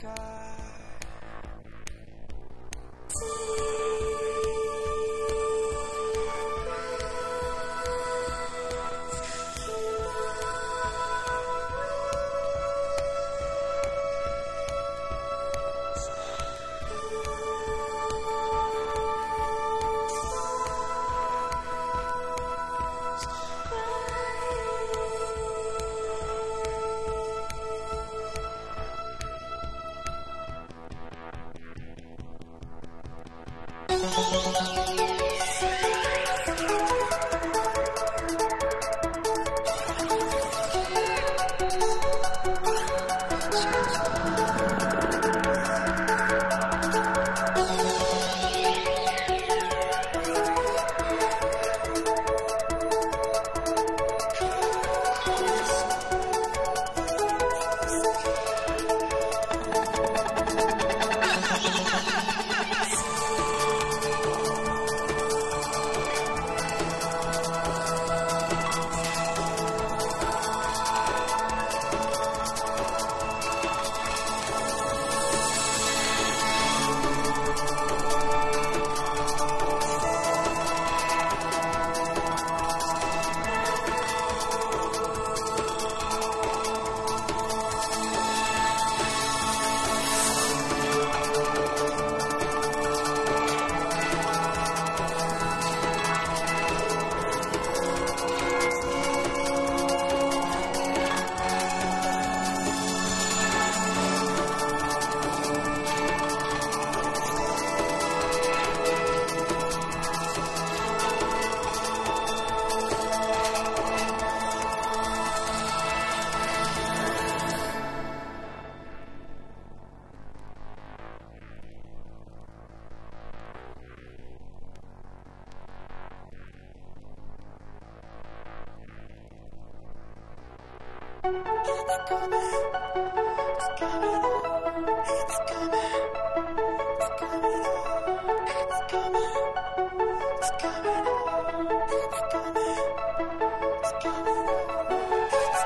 sky. Thank you.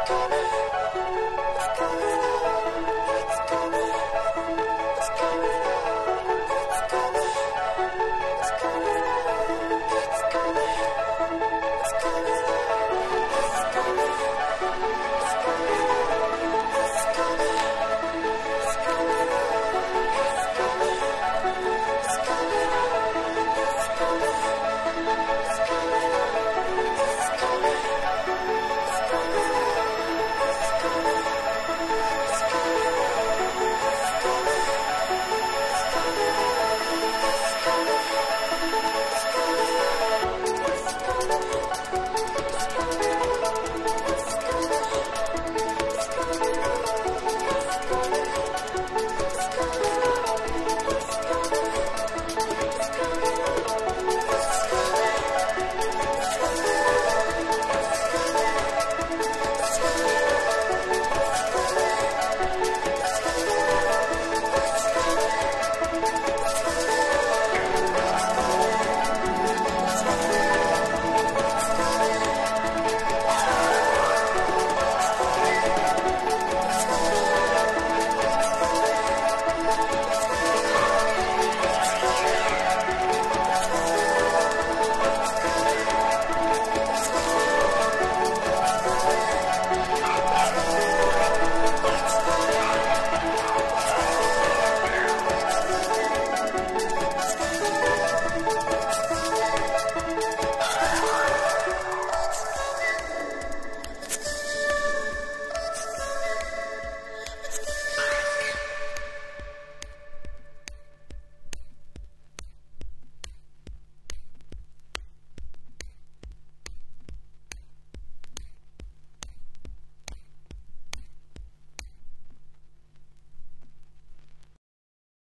coming.